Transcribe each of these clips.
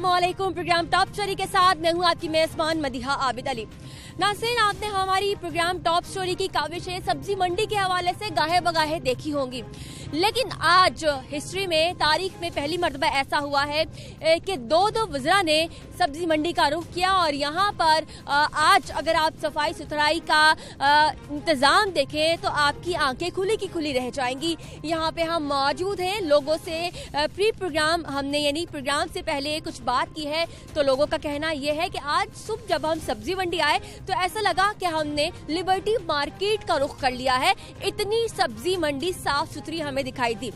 वालेकुम programme top story के साथ मैं हूँ आपकी मेजबान मदिहा आबिद अली। नासिन आपने हमारी प्रोग्राम टॉप स्टोरी की काविशें सब्ज़ी मंडी के हवाले से गाहे बगाहे देखी होंगी। लेकिन आज हिस्ट्री में, तारीख में पहली मरतबा ऐसा हुआ है कि दो दो वजरा ने सब्ज़ी मंडी का रुख किया और यहाँ पर आज अगर आप सफ़ाई सुथराई का इंतज़ाम देखें तो आपकी आँखें खुली की खुली रह जाएँगी। यहाँ पे हम मौजूद हैं, लोगों से प्री प्रोग्राम हमने, यानी प्रोग्राम से पहले कुछ बात की है तो लोगों का कहना यह है कि आज सुबह जब हम सब्ज़ी मंडी आए तो ऐसा लगा कि हमने लिबर्टी मार्केट का रुख कर लिया है। इतनी सब्ज़ी मंडी साफ़ सुथरी हमें दिखाई दी।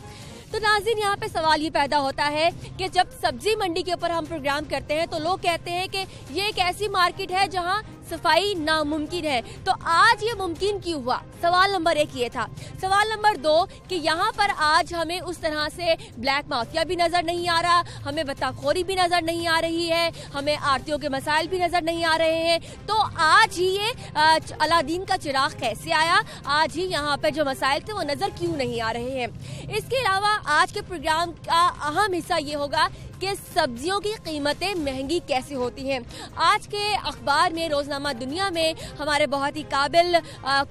तो नाजिन यहाँ पे सवाल ये पैदा होता है कि जब सब्ज़ी मंडी के ऊपर हम प्रोग्राम करते हैं तो लोग कहते हैं कि ये एक ऐसी मार्केट है जहाँ सफ़ाई नामुमकिन है। तो आज ये मुमकिन क्यों हुआ? सवाल नंबर एक ये था। सवाल नंबर दो कि यहाँ पर आज हमें उस तरह से ब्लैक माफिया भी नज़र नहीं आ रहा, हमें बताखोरी भी नज़र नहीं आ रही है, हमें आरतियों के मसाइल भी नज़र नहीं आ रहे हैं। तो आज ही ये अलादीन का चिराग कैसे आया? आज ही यहाँ पर जो मसाइल थे वो नज़र क्यों नहीं आ रहे हैं? इसके अलावा आज के प्रोग्राम का अहम हिस्सा ये होगा कि सब्जियों की कीमतें महँगी कैसे होती हैं। आज के अखबार में, रोजनामा दुनिया में हमारे बहुत ही काबिल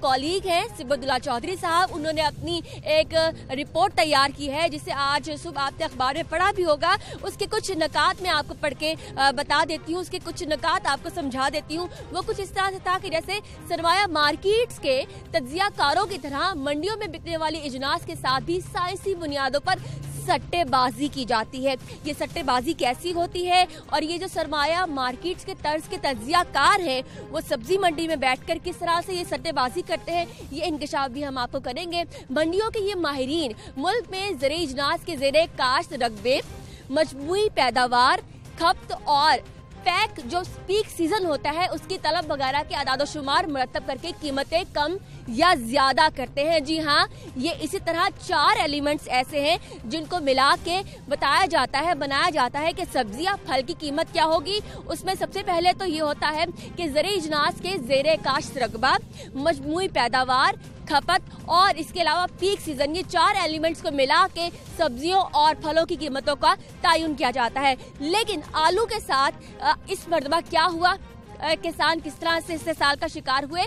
कॉलीग हैं सिबुल्ला चौधरी साहब। उन्होंने अपनी एक रिपोर्ट तैयार की है, जिसे आज सुबह आपने अखबार में पढ़ा भी होगा। उसके कुछ नकात मैं आपको पढ़ के बता देती हूँ। उसके कुछ नकात आपको समझा देती हूँ। वो कुछ इस तरह से था कि जैसे सरमाया मार्केट्स के तजिया कारों की तरह मंडियों में बिकने वाली इजनास के साथ भी साइंसी बुनियादों पर सट्टेबाजी की जाती है। ये सट्टेबाजी कैसी होती है? और ये जो सरमाया मार्केट्स के तर्ज के तजिया कार है, वो सब्ज़ी मंडी में बैठकर किस तरह से ये सट्टेबाजी करते हैं, ये इंकशाफ भी हम आपको करेंगे। मंडियों के ये माहरीन, मुल्क में ज़रिए इजनास के जेर काश्त रकबे मजमू पैदावार, खपत और पैक जो पीक सीज़न होता है, उसकी तलब वगैरह के अदाद शुमार मरतब करके कीमतें कम या ज़्यादा करते हैं। जी हाँ ये इसी तरह चार एलिमेंट्स ऐसे हैं जिनको मिला के बताया जाता है, बनाया जाता है कि सब्ज़ी या फल की कीमत क्या होगी। उसमें सबसे पहले तो ये होता है कि जरे इजनास के जेर काश्त रकबा मजमू पैदावार, खपत और इसके अलावा पीक सीज़न, ये चार एलिमेंट्स को मिला के सब्जियों और फलों की कीमतों का तयन किया जाता है। लेकिन आलू के साथ इस मरतबा क्या हुआ? किसान किस तरह से इस साल का शिकार हुए?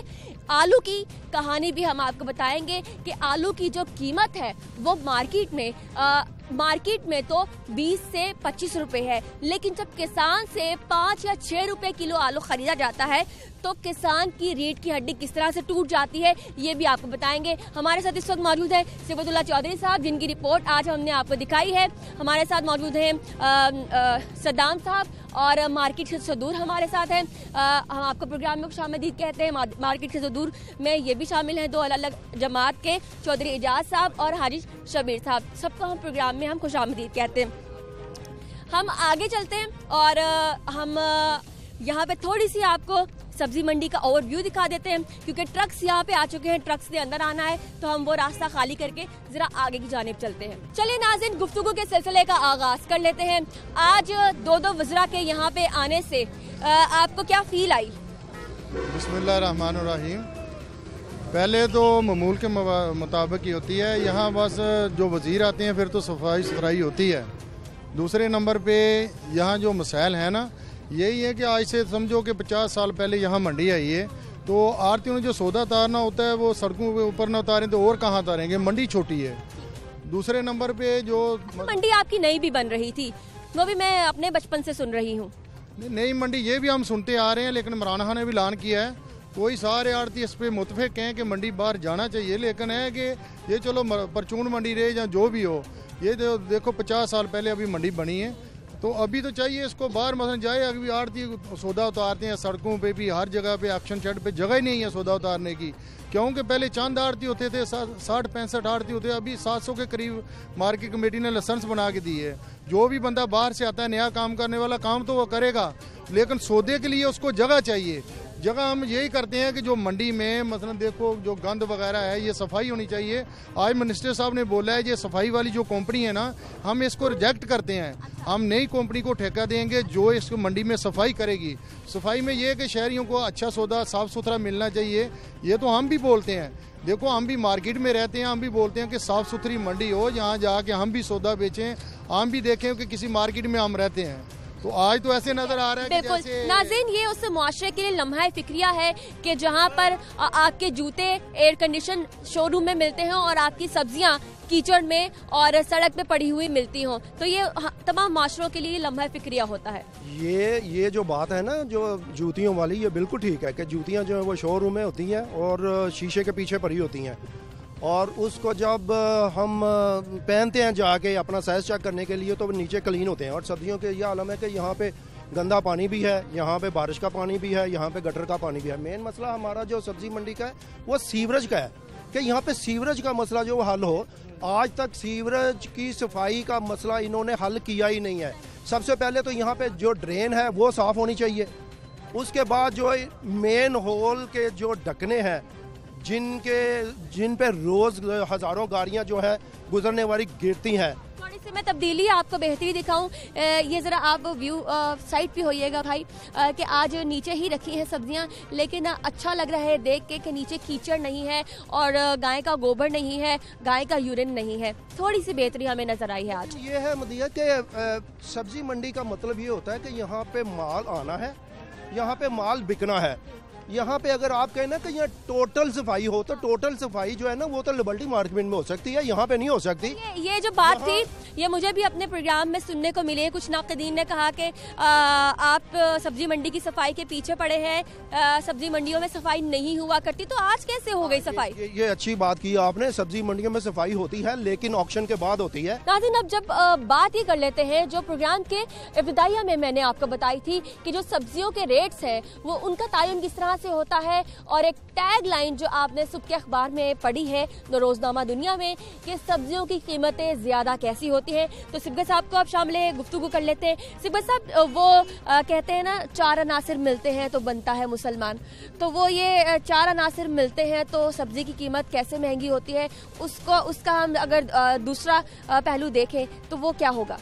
आलू की कहानी भी हम आपको बताएँगे कि आलू की जो कीमत है वो मार्केट में आ, मार्केट में तो 20 से 25 रुपए है। लेकिन जब किसान से पाँच या छह रुपए किलो आलू खरीदा जाता है तो किसान की रेट की हड्डी किस तरह से टूट जाती है ये भी आपको बताएँगे। हमारे साथ इस वक्त मौजूद है सिबतुल्ला चौधरी साहब जिनकी रिपोर्ट आज हमने आपको दिखाई है। हमारे साथ मौजूद हैं सद्दाम साहब और मार्केट से दूर हमारे साथ हैं। हम आपको प्रोग्राम में खुश कहते हैं। मार्केट से दूर में ये भी शामिल हैं दो अलग अलग जमात के, चौधरी एजाज साहब और हारिश शबीर साहब। सबको हम प्रोग्राम में हम खुश कहते हैं। हम आगे चलते हैं और हम यहाँ पे थोड़ी सी आपको सब्ज़ी मंडी का ओवरव्यू दिखा देते हैं, क्योंकि ट्रक्स यहाँ पे आ चुके हैं ट्रक्स से अंदर आना है तो हम वो रास्ता खाली करके जरा आगे की जानेब चलते हैं। चलिए नाजिन, गुफ्तगु के सिलसिले का आगाज़ कर लेते हैं। आज दो दो वजरा के यहाँ पे आने से आपको क्या फील आई? बिस्मिल्लाहिर्रहमानिर्रहीम। पहले तो ममूल के मुताबिक ही होती है, यहाँ बस जो वज़ीर आते हैं, फिर तो सफ़ाई सुथराई होती है। दूसरे नंबर पे यहाँ जो मसाइल है ना यही है कि आज से समझो कि पचास साल पहले यहाँ मंडी आई है तो आरती में जो सौदा उतारना होता है वो सड़कों के ऊपर ना उतारें तो और कहाँ उतारेंगे मंडी छोटी है। दूसरे नंबर पे जो मंडी आपकी नई भी बन रही थी वो भी मैं अपने बचपन से सुन रही हूँ। नई मंडी ये भी हम सुनते आ रहे हैं लेकिन मराना ने भी ऐलान किया है। कोई सारे आरती इस पर मुतफिक हैं कि मंडी बाहर जाना चाहिए लेकिन है कि ये चलो परचून मंडी रहे या जो भी हो ये देखो पचास साल पहले अभी मंडी बनी है। तो अभी तो चाहिए इसको, बाहर मसलन जाए, अभी आड़ती सौदा उतारते हैं सड़कों पे भी, हर जगह पे एक्शन शेड पे, जगह ही नहीं है सौदा उतारने की। क्योंकि पहले चंद आड़ती होते थे साठ, पैंसठ आड़ती होते, अभी सात सौ के करीब मार्केट कमेटी ने लाइसेंस बना के दी है। जो भी बंदा बाहर से आता है, नया काम करने वाला, काम तो वो करेगा, लेकिन सौदे के लिए उसको जगह चाहिए। जगह हम यही करते हैं कि जो मंडी में, मसलन देखो, जो गंद वगैरह है, ये सफ़ाई होनी चाहिए। आज मिनिस्टर साहब ने बोला है, ये सफ़ाई वाली जो कंपनी है ना, हम इसको रिजेक्ट करते हैं। हम नई कंपनी को ठेका देंगे, जो इस मंडी में सफ़ाई करेगी। सफ़ाई में ये है कि शहरियों को अच्छा सौदा, साफ़ सुथरा मिलना चाहिए। ये तो हम भी बोलते हैं। देखो, हम भी मार्केट में रहते हैं, हम भी बोलते हैं कि साफ़ सुथरी मंडी हो, जहाँ जाके हम भी सौदा बेचें। हम भी देखें कि किसी मार्केट में हम रहते हैं। तो आज तो ऐसे नज़र आ रहा है बिल्कुल। नाजिन ये उस मुआशरे के लिए लम्हा फिक्रिया है कि जहाँ पर आपके जूते एयर कंडीशन शोरूम में मिलते हैं और आपकी सब्ज़ियाँ कीचड़ में और सड़क पे पड़ी हुई मिलती हों। तो ये तमाम माशरों के लिए लम्हा फिक्रिया होता है। ये ये जो बात है ना जो जूतियों वाली ये बिल्कुल ठीक है कि जूतियाँ जो है वो शोरूम में होती हैं और शीशे के पीछे पड़ी होती हैं। और उसको जब हम पहनते हैं जाके अपना साइज़ चेक करने के लिए तो नीचे क्लीन होते हैं। और सर्दियों के ये आलम है कि यहाँ पे गंदा पानी भी है, यहाँ पे बारिश का पानी भी है, यहाँ पे गटर का पानी भी है। मेन मसला हमारा जो सब्ज़ी मंडी का है, वो सीवरेज का है। कि यहाँ पे सीवरेज का मसला जो हल हो, आज तक सीवरेज की सफ़ाई का मसला इन्होंने हल किया ही नहीं है। सबसे पहले तो यहाँ पे जो ड्रेन है, वो साफ़ होनी चाहिए। उसके बाद जो मेन होल के जो ढकने हैं जिनके जिन पे रोज हज़ारों गाड़ियाँ जो है गुजरने वाली गिरती हैं। थोड़ी सी मैं तब्दीली आपको बेहतरी दिखाऊँ। ये ज़रा आप व्यू साइड पे होइएगा भाई कि आज नीचे ही रखी है सब्ज़ियाँ लेकिन अच्छा लग रहा है देख के कि नीचे कीचड़ नहीं है और गाय का गोबर नहीं है गाय का यूरिन नहीं है। थोड़ी सी बेहतरी हमें नज़र आई है आज। ये है मदिया कि सब्ज़ी मंडी का मतलब ये होता है कि यहाँ पे माल आना है यहाँ पे माल बिकना है। यहाँ पे अगर आप कहें ना कि यहाँ टोटल सफ़ाई हो तो टोटल सफ़ाई जो है ना वो तो लिबर्टी मार्केट में हो सकती है यहाँ पे नहीं हो सकती। ये ये जो बात थी ये मुझे भी अपने प्रोग्राम में सुनने को मिली है। कुछ नाकदीन ने कहा कि आप सब्ज़ी मंडी की सफ़ाई के पीछे पड़े हैं सब्ज़ी मंडियों में सफ़ाई नहीं हुआ करती तो आज कैसे हो गई सफ़ाई? ये, ये अच्छी बात की आपने सब्ज़ी मंडियों में सफ़ाई होती है लेकिन ऑप्शन के बाद होती है। नाजिन अब जब बात ही कर लेते हैं जो प्रोग्राम के इब्तदाइया में मैंने आपको बताई थी की जो सब्जियों के रेट्स है वो उनका तयन किस तरह से होता है और एक टैग लाइन जो आपने सुबह के अखबार में पढ़ी है द रोजनामा दुनिया में कि सब्जियों की कीमतें ज़्यादा कैसी होती हैं। तो सिब्बत साहब को आप शामिल गुफ्तु कर लेते हैं। सिब्बत साहब वो अ, कहते हैं ना चार अनासर मिलते हैं तो बनता है मुसलमान। तो वो ये चार अनासर मिलते हैं तो सब्ज़ी की कीमत कैसे महँगी होती है उसको उसका हम अगर दूसरा पहलू देखें तो वो क्या होगा?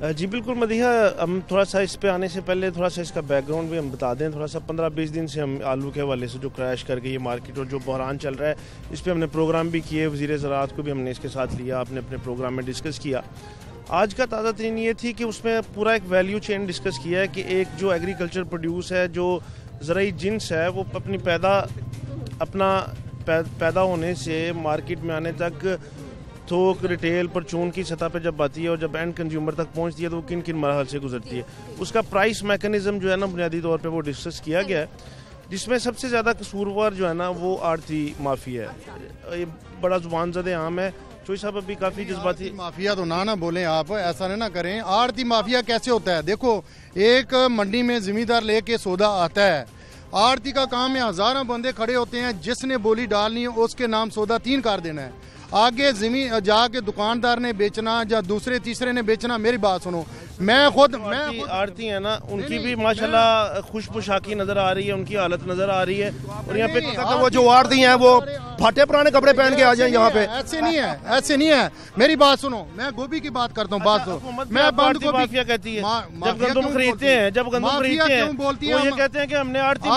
जी, बिल्कुल मदिहा, हम थोड़ा सा इस पे आने से पहले थोड़ा सा इसका बैकग्राउंड भी हम बता दें। थोड़ा सा पंद्रह बीस दिन से हम आलू के हवाले से जो क्रैश कर गई है मार्केट और जो बहरान चल रहा है, इस पे हमने प्रोग्राम भी किए, वज़ीर ज़रात को भी हमने इसके साथ लिया, आपने अपने प्रोग्राम में डिस्कस किया। आज का ताज़ा तरीन ये थी कि उसमें पूरा एक वैल्यू चेन डिस्कस किया है कि एक जो एग्रीकल्चर प्रोड्यूस है, जो ज़रूरी जिन्स है, वो अपनी पैदा, अपना पैदा होने से मार्केट में आने तक थोक रिटेल परचून की सतह पे जब आती है और जब एंड कंज्यूमर तक पहुँचती है तो वो किन किन मरहल से गुजरती है। उसका प्राइस मैकेनिज्म जो है ना बुनियादी तौर पे वो डिस्कस किया गया है जिसमें सबसे ज़्यादा कसूरवार जो है ना वो आरती माफ़ी है। ये बड़ा ज़ुबान जदे आम है। चोई साहब अभी काफ़ी जज्बाती माफिया तो ना ना बोलें आप ऐसा ना ना करें। आड़ती माफिया कैसे होता है? देखो एक मंडी में जिम्मेदार लेके सौदा आता है। आरती का काम है हज़ारों बंदे खड़े होते हैं जिसने बोली डालनी है उसके नाम सौदा तीन कर देना है। आगे ज़मीन जाके दुकानदार ने बेचना या दूसरे तीसरे ने बेचना मेरी बात सुनो मैं खुद मैं आरती है ना उनकी भी माशाल्लाह खुश पोशाकी नज़र आ रही है उनकी हालत नज़र आ रही है। और यहाँ पे वो जो आरती हैं वो फाटे पुराने कपड़े पहन के आ जाए यहाँ पे। ऐसे नहीं है ऐसे नहीं है। मेरी बात सुनो मैं गोभी की बात करता हूँ बात अच्छा, सुनो। मैं बंद गोभी कहती है जब गंदम खरीदते हैं? जब गंदम खरीदते हैं बोलती है? ये कहते हैं कि हमने आरती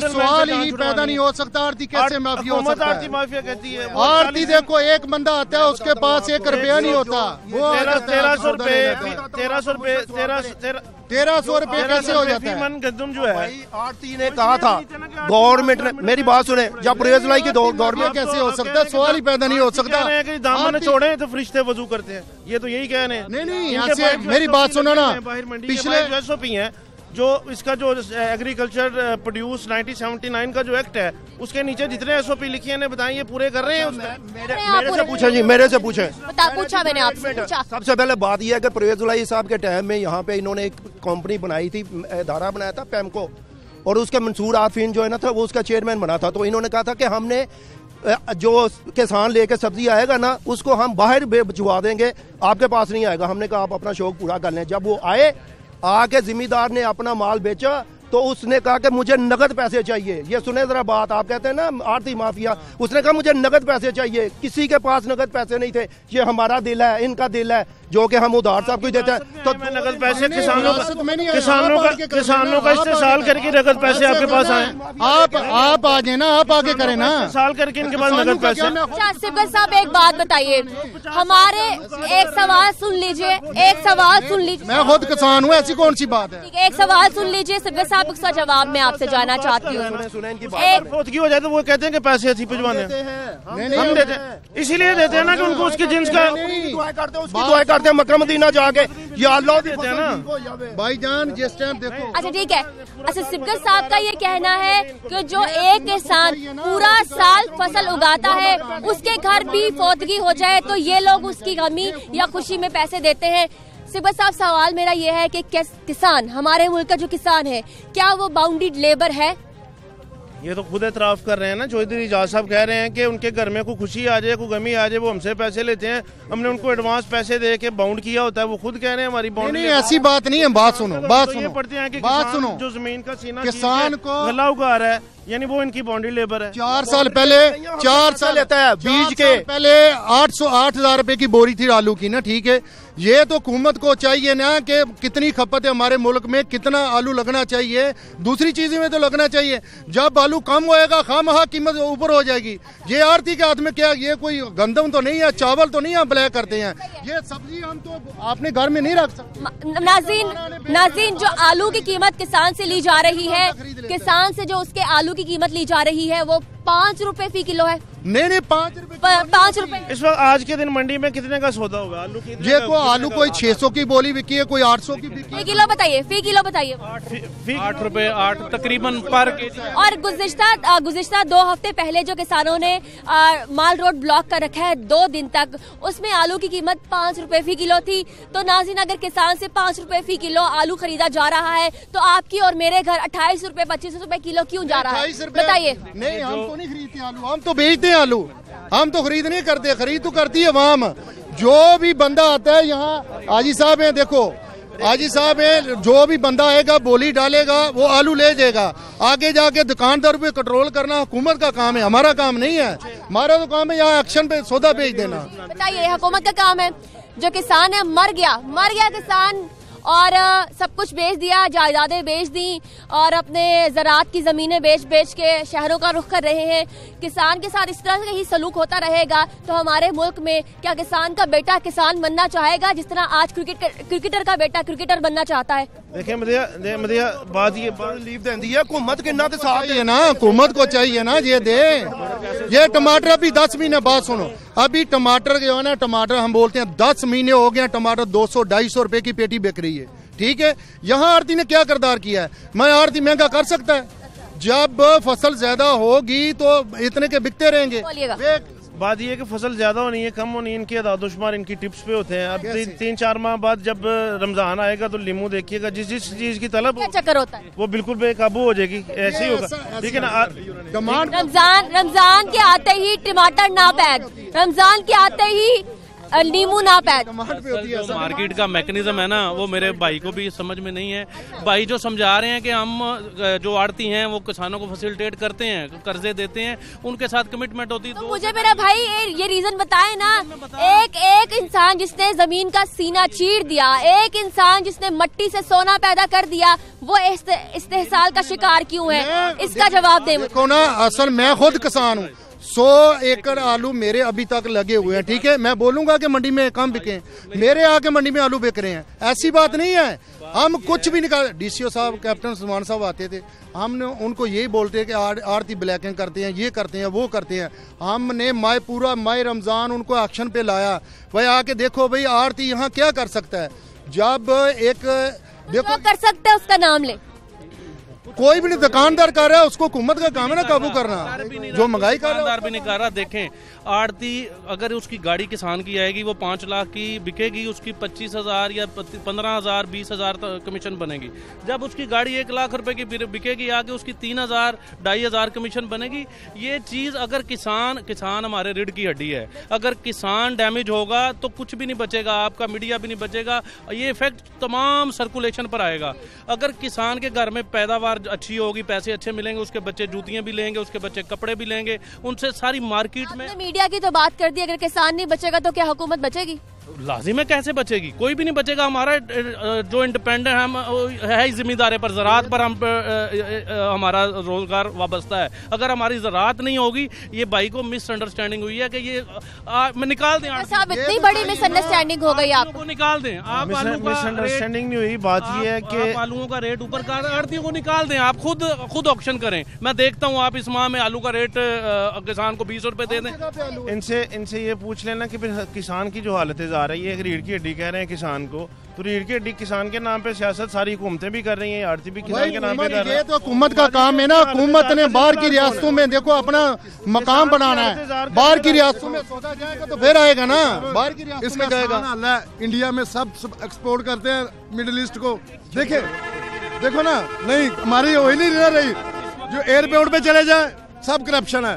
सवाल ही पैदा नहीं हो सकता आरती कैसे माफिया हो सकता आड़ती है माफिया कहती है आरती देखो एक बंदा आता है उसके पास एक रुपया नहीं होता वो तेरह सौ रुपए। तेरह सौ रुपए तेरह तेरह तेरह सौ रुपए कैसे हो जाता है? मन गंदम जो है। आरती ने कहा था गवर्नमेंट ने मेरी बात सुने जब प्रेस लाई की गवर्नमेंट कैसे हो सकता है सवाल ही पैदा नहीं हो सकता। दामन छोड़े तो फरिश्ते वज़ू करते हैं। ये तो यही कहने नहीं, नहीं, मेरी बात सुनो ना, हैं, पिछले- जो है जो इसका जो एग्रीकल्चर प्रोड्यूस 1979 का जो एक्ट है उसके नीचे जितने एसओपी लिखी है बताएँ ये पूरे कर रहे हैं उसमें? मेरे अरे मेरे से पूछे जी मेरे से पूछे। पूछा मैंने आपसे सबसे पहले बात यह है कि परवेज उलाई साहब के टाइम में यहाँ पे इन्होंने एक कंपनी बनाई थी धारा बनाया था पैमको और उसका मंसूर आफीन जो है ना था वो उसका चेयरमैन बना था। तो इन्होंने कहा था कि हमने जो किसान लेके सब्ज़ी आएगा ना उसको हम बाहर भिजवा देंगे आपके पास नहीं आएगा। हमने कहा आप अपना शौक पूरा कर लें। जब वो आए आके जिम्मेदार ने अपना माल बेचा तो उसने कहा कि मुझे नगद पैसे चाहिए। ये सुने जरा बात आप कहते हैं ना आरती माफिया उसने कहा मुझे नगद पैसे चाहिए। किसी के पास नगद पैसे नहीं थे। ये हमारा दिल है इनका दिल है जो कि हम उधार सब कुछ देते हैं। तो तो नगद पैसे किसानों का किसानों का किसानों का इस्तेसाल करके नगद पैसे आपके पास आए। आप आप आ जाए ना आप आगे करें ना। साल करके इनके पास नगद पैसे अच्छा साहब एक बात बताइए। हमारे एक सवाल सुन लीजिए एक सवाल सुन लीजिए। मैं खुद किसान हूँ ऐसी कौन सी बात है है? एक सवाल सुन लीजिए सिब्बत साहब उसका जवाब मैं आपसे जानना चाहती हूँ। एक फोतगी हो जाए तो वो कहते हैं कि पैसे अच्छी भिजवाने हम देते हैं इसीलिए देते हैं ना कि उनको उसकी जिन्स का उसकी दुआएँ करते हैं उसकी दुआएँ करते हैं मक्का मदीना जाके। या अल्लाह देते हैं ना। हो जावे। भाईजान जिस टाइम देखो। अच्छा ठीक है। अच्छा सिब्बत साहब का ये कहना है कि जो एक किसान पूरा साल फ़सल उगाता है उसके घर भी फौतगी हो जाए तो ये लोग उसकी गमी या खुशी में पैसे देते हैं। सिब्बत साहब सवाल मेरा ये है कि किसान हमारे मुल्क का जो किसान है क्या वो बाउंडेड लेबर है? ये तो खुद एतराफ कर रहे हैं ना चौधरी इजाज साहब कह रहे हैं कि उनके घर में कोई खुशी आ जाए कोई गमी आ जाए वो हमसे पैसे लेते हैं। हमने उनको एडवांस पैसे दे के बाउंड किया होता है वो खुद कह रहे हैं हमारी बाउंड नहीं नहीं ऐसी बात नहीं है बात सुनो बात तो ये सुनो पढ़ते हैं कि बात किसान सुनो। जो ज़मीन का सीना किसान को- गला उगा रहा है। यानी वो इनकी बाउंड्री लेबर है। चार साल पहले चार साल लेता है, बीज के। पहले आठ सौ आठ हज़ार रुपए की बोरी थी आलू की ना ठीक है? ये तो हुकूमत को चाहिए ना कि कितनी खपत है हमारे मुल्क में कितना आलू लगना चाहिए। दूसरी चीज़ें में तो लगना चाहिए। जब आलू कम होएगा खाम कीमत ऊपर हो जाएगी। ये आरती के हाथ में क्या ये कोई गंदम तो नहीं है चावल तो नहीं हम ब्लैक करते हैं? ये सब्ज़ी हम तो अपने घर में नहीं रख सकते। नाजीन नाजीन जो आलू की कीमत किसान से ली जा रही है। किसान से जो उसके आलू की कीमत ली जा रही है वो पाँच रुपए फ़ी किलो है। नहीं नहीं पाँच रुपए पाँच रुपए। इस वक्त आज के दिन मंडी में कितने का सौदा होगा? आलू की ये को आलू कोई 600 की बोली बिकी है कोई 800 की बिकी फ़ी किलो बताइए फ़ी किलो बताइए। आठ रुपए आठ तकरीबन पर और गुजश्ता गुजश्ता दो हफ़्ते पहले जो किसानों ने आ, माल रोड ब्लॉक कर रखा है दो दिन तक उसमें आलू की कीमत पाँच रुपए फ़ी किलो थी। तो नाजिन अगर किसान से पाँच रुपए फ़ी किलो आलू खरीदा जा रहा है। तो आपकी और मेरे घर अट्ठाईस रुपए पच्चीस रुपए किलो क्यों जा रहा है? बताइए। नहीं हम तो नहीं खरीदते आलू हम तो बेचते हैं आलू। हम तो खरीद नहीं करते, खरीद तो करती है वाम। जो भी बंदा आता है यहाँ आजी साहब हैं, देखो। आजी साहब हैं, जो भी बंदा आएगा, बोली डालेगा, वो आलू ले जाएगा। आगे जाके दुकानदार पे कंट्रोल करना, हुकूमत का काम है, हमारा काम नहीं है। हमारा तो काम है यहाँ एक्शन पे सौदा बेच देना। बताइए हुकूमत का काम है। जो किसान है, मर गया। मर गया किसान। और सब कुछ बेच दिया, जायदादें बेच दी और अपने ज़रात की ज़मीनें बेच बेच के शहरों का रुख कर रहे हैं। किसान के साथ इस तरह से ही सलूक होता रहेगा तो हमारे मुल्क में क्या किसान का बेटा किसान बनना चाहेगा, जिस तरह आज क्रिकेट, क्रिकेटर का बेटा क्रिकेटर बनना चाहता है? देखिए मदिया दे- मदिया बात ये लीव देंदी है हुकूमत किन्ना ते साथ चाहिए ना हुकूमत को चाहिए ना ये दे। ये टमाटर अभी दस महीने बाद सुनो। अभी टमाटर जो है ना टमाटर हम बोलते हैं दस महीने हो गए टमाटर दो सौ ढाई सौ रुपए की पेटी बिक रही है। ठीक है? यहाँ आरती ने क्या करदार किया है? मैं आरती महँगा कर सकता है? जब फ़सल ज़्यादा होगी तो इतने के बिकते रहेंगे। बात यह है कि फ़सल ज़्यादा होनी है कम होनी है इनके अदादोशुमार इनकी टिप्स पे होते हैं। अब ती, तीन चार माह बाद जब रमज़ान आएगा तो लीमू देखिएगा जिस जिस चीज़ की तलब चक्कर होता है। वो बिल्कुल बेकाबू हो जाएगी ऐसे ही होगा। ठीक है ना रमज़ान रमज़ान के आते ही टमाटर ना बैग। रमज़ान के आते ही अ, नींबू ना पैद डिमांड पे होती है जो मार्केट का मैकेनिज्म है ना वो मेरे भाई को भी समझ में नहीं है। भाई जो समझा रहे हैं कि हम जो आड़ती हैं वो किसानों को फैसिलिटेट करते हैं कर्जे देते हैं उनके साथ कमिटमेंट होती है तो मुझे मेरा भाई ये, ये रीजन बताए ना। एक एक इंसान जिसने ज़मीन का सीना चीर दिया एक इंसान जिसने मट्टी से सोना पैदा कर दिया वो इस्ते- इस्तेहसाल का शिकार क्यों है? इसका जवाब दे मुझे। ना असल मैं खुद किसान हूँ। सौ एकड़ आलू मेरे अभी तक लगे हुए हैं ठीक है? मैं बोलूँगा कि मंडी में कम बिके मेरे आके मंडी में आलू बिक रहे हैं। ऐसी बात नहीं है। हम कुछ भी निकाल डीसीओ साहब कैप्टन सुमान साहब आते थे। हमने उनको यही बोलते हैं कि आर, आरती ब्लैकिंग करते हैं ये करते हैं वो करते हैं। हमने माए पूरा माए रमज़ान उनको एक्शन पे लाया। भाई आके देखो भाई आरती यहाँ क्या कर सकता है? जब एक देखो कर सकते हैं उसका नाम ले? कोई भी नहीं दुकानदार कर रहा है उसको हुकूमत का काम है ना काबू करना। जो महँगाई कर रहा दुकानदार भी नहीं कर रहा। देखें आड़ती अगर उसकी गाड़ी किसान की आएगी वो पाँच लाख की बिकेगी उसकी पच्चीस हज़ार या पंद्रह हज़ार बीस हज़ार कमीशन बनेगी। जब उसकी गाड़ी एक लाख रुपए की बिकेगी आगे उसकी तीन हज़ार ढाई हज़ार कमीशन बनेगी। ये चीज़ अगर किसान किसान हमारे रीढ़ की हड्डी है। अगर किसान डैमेज होगा तो कुछ भी नहीं बचेगा आपका मीडिया भी नहीं बचेगा ये इफ़ेक्ट तमाम सर्कुलेशन पर आएगा। अगर किसान के घर में पैदावार पैदावार अच्छी होगी पैसे अच्छे मिलेंगे उसके बच्चे जूतियाँ भी लेंगे उसके बच्चे कपड़े भी लेंगे उनसे सारी मार्केट में मीडिया की तो बात कर दी अगर किसान नहीं बचेगा तो क्या हुकूमत बचेगी? लाजिम है कैसे बचेगी? कोई भी नहीं बचेगा। हमारा जो इंडिपेंडेंट हम है ही जिम्मेदार पर। ज़रात पर हम हमारा रोज़गार वाबस्ता है। अगर हमारी ज़रात नहीं होगी ये भाई को मिसअंडरस्टैंडिंग हुई है कि ये आ, मैं निकाल दें आप साहब इतनी बड़ी मिसअंडरस्टैंडिंग हो गई आपको को निकाल दें। आप आलू का मिसअंडरस्टैंडिंग नहीं हुई। बात ये है कि आप आलूओं का रेट ऊपर कर आड़तियों को निकाल दें। आप खुद खुद ऑप्शन करें। मैं देखता हूँ आप इस माह में आलू का रेट किसान को बीस रुपए दे दें। इनसे इनसे ये पूछ लेना कि फिर किसान की जो हालत जा रही है एक रीढ़ की हड्डी कह रहे हैं किसान को। तो रीढ़ की हड्डी किसान के नाम पे सियासत सारी हुकूमतें भी कर रही हैं आरती भी किसान के नाम पे कर रही है। तो हुकूमत का काम है ना हुकूमत ने बाहर की रियासतों में देखो अपना मकाम बनाना है। बाहर की रियासतों में सौदा जाएगा तो फिर आएगा ना। बाहर की रियासतों इसका में जाएगा। इंडिया में सब, सब एक्सपोर्ट करते हैं मिडिल ईस्ट को। देखे देखो ना नहीं हमारी वही नहीं रह रही। जो एयरपोर्ट पे चले जाए सब करप्शन है।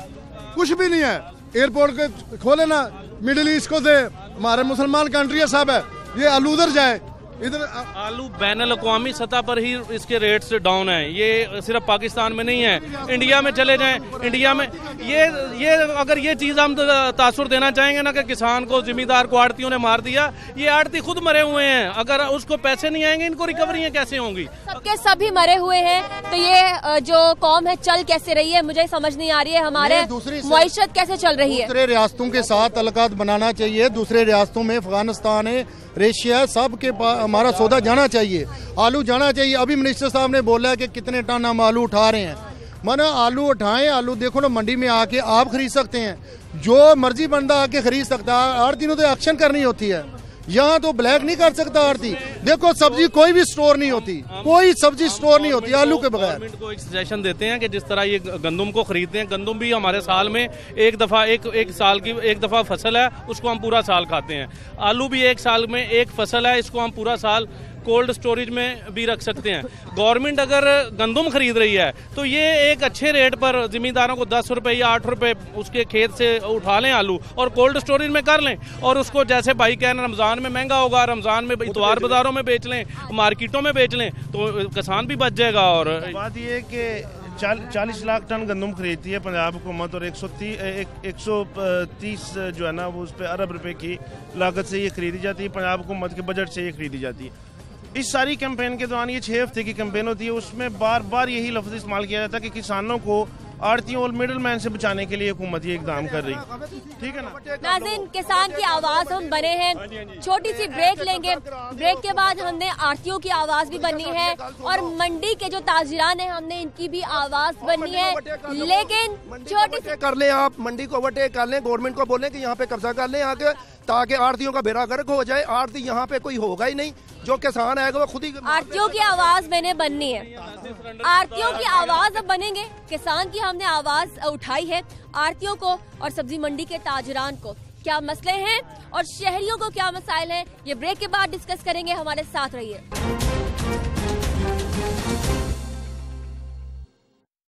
कुछ भी नहीं है। एयरपोर्ट के खोले ना मिडिल ईस्ट को दे। हमारे मुसलमान कंट्री है सब है ये अलूदर जाए। इधर आलू बैन अवी सतह पर ही इसके रेट से डाउन है। ये सिर्फ़ पाकिस्तान में नहीं है इंडिया में चले जाएँ। इंडिया में ये ये अगर ये चीज़ हम तासुर देना चाहेंगे ना कि किसान को जिम्मेदार को आड़तियों ने मार दिया ये आड़ती खुद मरे हुए हैं। अगर उसको पैसे नहीं आएँगे इनको रिकवरियाँ कैसे होंगी? सबके सभी मरे हुए हैं। तो ये जो कौम है चल कैसे रही है? मुझे समझ नहीं आ रही है हमारे मीशत कैसे चल रही है? दूसरे रियासतों के साथ तलकात बनाना चाहिए। दूसरे रियासतों में अफ़गानिस्तान है रेशिया सब के हमारा सौदा जाना चाहिए। आलू जाना चाहिए। अभी मिनिस्टर साहब ने बोला है कि कितने टन हम आलू उठा रहे हैं। माना आलू उठाएँ, आलू देखो ना मंडी में आके आप खरीद सकते हैं। जो मर्ज़ी बंदा आके खरीद सकता है, हर दिनों तो एक्शन करनी होती है। यहाँ तो ब्लैक नहीं कर सकता, आरती। देखो, सब्ज़ी कोई भी स्टोर नहीं होती। कोई सब्ज़ी स्टोर नहीं होती, आलू के बगैर। को एक सजेशन देते हैं कि जिस तरह ये गंदम को खरीदते हैं, गंदम भी हमारे साल में एक दफ़ा, एक एक साल की, एक दफ़ा फ़सल है, उसको हम पूरा साल खाते हैं। आलू भी एक साल में एक फ़सल है, इसको हम पूरा साल कोल्ड स्टोरेज में भी रख सकते हैं। गवर्नमेंट अगर गंदम खरीद रही है तो ये एक अच्छे रेट पर जिम्मेदारों को दस रुपए या आठ रुपए उसके खेत से उठा लें आलू और कोल्ड स्टोरेज में कर लें और उसको जैसे भाई कह रहे हैं रमज़ान में महँगा होगा रमज़ान में इतवार बाजारों में बेच लें मार्केटों में बेच लें तो किसान भी बच जाएगा और बात ये कि चालीस लाख टन गंदम खरीदती है पंजाब हुकूमत और एक सौ ती, एक, एक सौ तीस जो है ना वो उस पर अरब रुपए की लागत से ये खरीदी जाती है पंजाब हुकूमत के बजट से ये खरीदी जाती है। इस सारी कैंपेन के दौरान ये छः हफ़्ते की कैंपेन होती है, उसमें बार बार यही लफ्ज इस्तेमाल किया जाता है कि किसानों को आड़तियों और मिडल मैन से बचाने के लिए हुकूमत ये इकदाम कर रही। ठीक है ना? नाजिन किसान की आवाज़ हम बने हैं। छोटी सी ब्रेक लेंगे। ब्रेक के बाद हमने आरतियों की आवाज़ भी बननी है और मंडी के जो ताजिरान है हमने इनकी भी आवाज़ बननी है। लेकिन छोटी सी कर लें आप मंडी को ओवरटेक कर लें। गवर्नमेंट को बोलें कि यहाँ पे कब्जा कर लें आके ताकि आड़तियों का बेड़ा गर्क हो जाए। आड़ती यहाँ पे कोई होगा ही नहीं। जो किसान आएगा वो खुद ही आरतियों की आवाज़ मैंने बननी है। आरतियों की आवाज़ अब बनेंगे। किसान की हमने आवाज़ उठाई है आरतियों को और सब्ज़ी मंडी के ताजरान को। क्या मसले हैं और शहरियों को क्या मसाइल हैं? ये ब्रेक के बाद डिस्कस करेंगे। हमारे साथ रहिए।